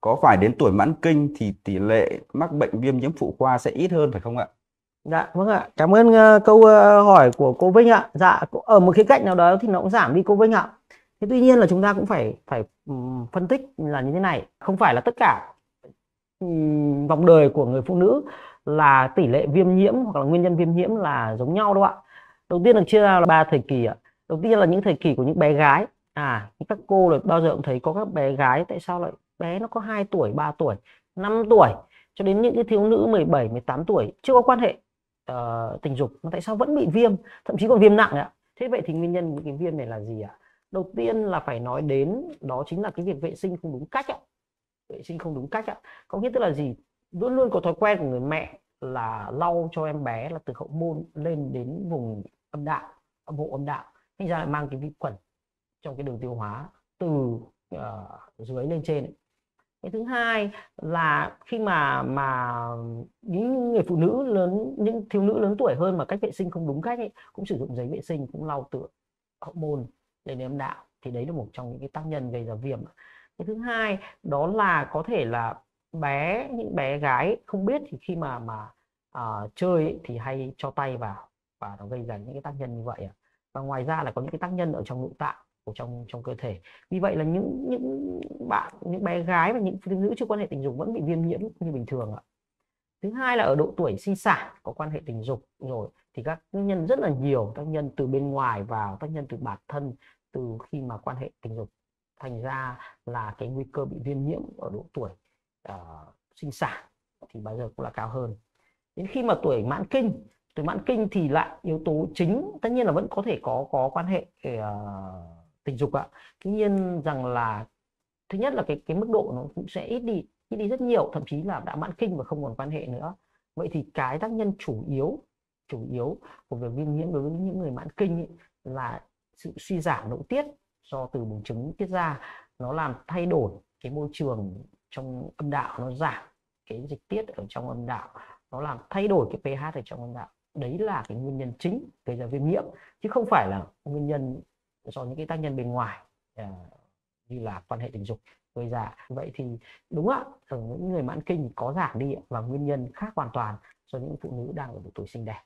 có phải đến tuổi mãn kinh thì tỷ lệ mắc bệnh viêm nhiễm phụ khoa sẽ ít hơn phải không ạ? Dạ vâng ạ. Cảm ơn uh, câu uh, hỏi của cô Vinh ạ. Dạ ở một khía cạnh nào đó thì nó cũng giảm đi cô Vinh ạ. Thế tuy nhiên là chúng ta cũng phải phải um, phân tích là như thế này, không phải là tất cả um, vòng đời của người phụ nữ là tỷ lệ viêm nhiễm hoặc là nguyên nhân viêm nhiễm là giống nhau đâu ạ. Đầu tiên được chia ra là ba thời kỳ ạ. Đầu tiên là những thời kỳ của những bé gái. À, các cô được bao giờ cũng thấy có các bé gái tại sao lại bé nó có 2 tuổi, 3 tuổi, 5 tuổi cho đến những cái thiếu nữ 17, 18 tuổi chưa có quan hệ uh, tình dục mà tại sao vẫn bị viêm, thậm chí còn viêm nặng ạ. Thế vậy thì nguyên nhân của cái viêm này là gì ạ? Đầu tiên là phải nói đến đó chính là cái việc vệ sinh không đúng cách ạ. Vệ sinh không đúng cách ạ. Có nghĩa tức là gì? Luôn luôn có thói quen của người mẹ là lau cho em bé là từ hậu môn lên đến vùng âm đạo, âm hộ âm đạo. Thành ra lại mang cái vi khuẩn trong cái đường tiêu hóa từ uh, dưới lên trên ấy cái thứ hai là khi mà mà những người phụ nữ lớn những thiếu nữ lớn tuổi hơn mà cách vệ sinh không đúng cách ấy, cũng sử dụng giấy vệ sinh cũng lau tựa hậu môn lên đến âm đạo thì đấy là một trong những cái tác nhân gây ra viêm. Cái thứ hai đó là có thể là bé những bé gái không biết thì khi mà mà uh, chơi ấy, thì hay cho tay vào và nó gây ra những cái tác nhân như vậy và ngoài ra là có những cái tác nhân ở trong nội tạng trong trong cơ thể. Vì vậy là những những bạn những bé gái và những phụ nữ chưa quan hệ tình dục vẫn bị viêm nhiễm như bình thường ạ. Thứ hai là ở độ tuổi sinh sản có quan hệ tình dục rồi thì các nhân rất là nhiều tác nhân từ bên ngoài vào tác nhân từ bản thân từ khi mà quan hệ tình dục thành ra là cái nguy cơ bị viêm nhiễm ở độ tuổi uh, sinh sản thì bao giờ cũng là cao hơn. Đến khi mà tuổi mãn kinh tuổi mãn kinh thì lại yếu tố chính tất nhiên là vẫn có thể có có quan hệ uh, tình dục ạ. Tuy nhiên rằng là thứ nhất là cái cái mức độ nó cũng sẽ ít đi ít đi rất nhiều thậm chí là đã mãn kinh và không còn quan hệ nữa. Vậy thì cái tác nhân chủ yếu chủ yếu của việc viêm nhiễm đối với những người mãn kinh ấy, là sự suy giảm nội tiết do từ buồng trứng tiết ra. Nó làm thay đổi cái môi trường trong âm đạo nó giảm cái dịch tiết ở trong âm đạo nó làm thay đổi cái pH ở trong âm đạo. Đấy là cái nguyên nhân chính gây ra viêm nhiễm chứ không phải là nguyên nhân do những cái tác nhân bên ngoài uh, như là quan hệ tình dục gây ra. Vậy thì đúng ạ ở những người mãn kinh có giảm đi và nguyên nhân khác hoàn toàn do những phụ nữ đang ở độ tuổi sinh đẻ